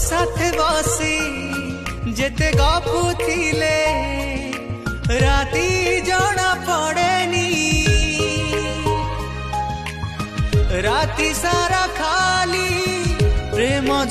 সাথে বসি যেতে গপুথিলে রাতি জনা পড়েনি রাতি সারা খালি প্রেম